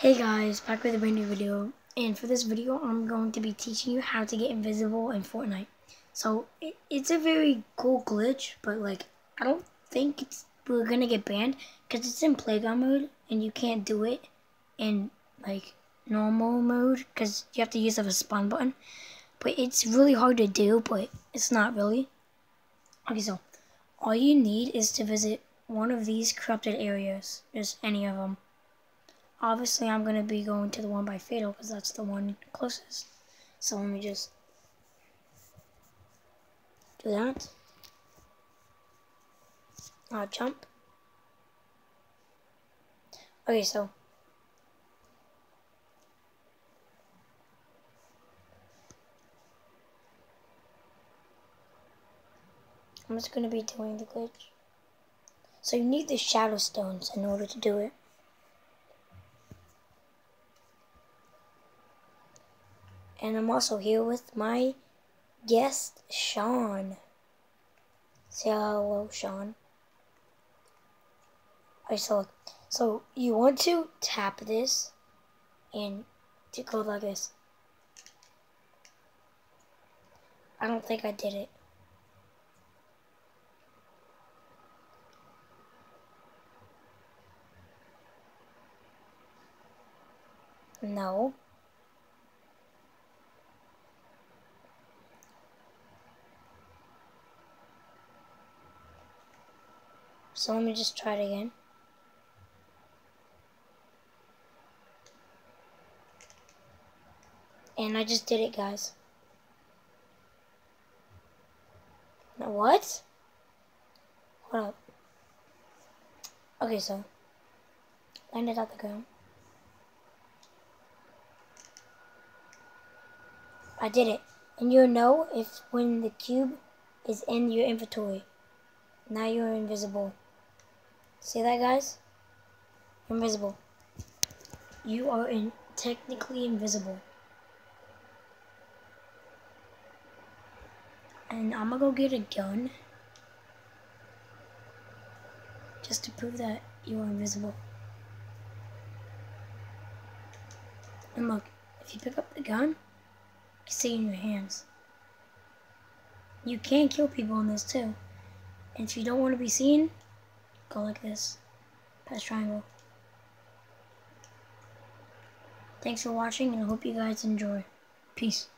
Hey guys, back with a brand new video. And for this video, I'm going to be teaching you how to get invisible in Fortnite. So, it, it's a very cool glitch, but like, I don't think it's we're gonna get banned because it's in playground mode and you can't do it in like normal mode because you have to use a spawn button. But it's really hard to do, but it's not really. Okay, so all you need is to visit one of these corrupted areas, just any of them. Obviously, I'm going to be going to the one by Fatal because that's the one closest. So let me just do that. I'll jump. Okay, so I'm just going to be doing the glitch. So you need the shadow stones in order to do it. And I'm also here with my guest, Sean. Say hello, Sean. Okay, so, so you want to tap this and to go like this. I don't think I did it. No. So let me just try it again. And I just did it, guys. Now what? Hold up. Okay, so landed out the ground. I did it. And you'll know if when the cube is in your inventory. Now you're invisible. See that, guys? Invisible. You are in technically invisible. And I'm gonna go get a gun. Just to prove that you are invisible. And look, if you pick up the gun, you can see in your hands. You can kill people in this too. And if you don't want to be seen, go like this. Press triangle. Thanks for watching and I hope you guys enjoy. Peace.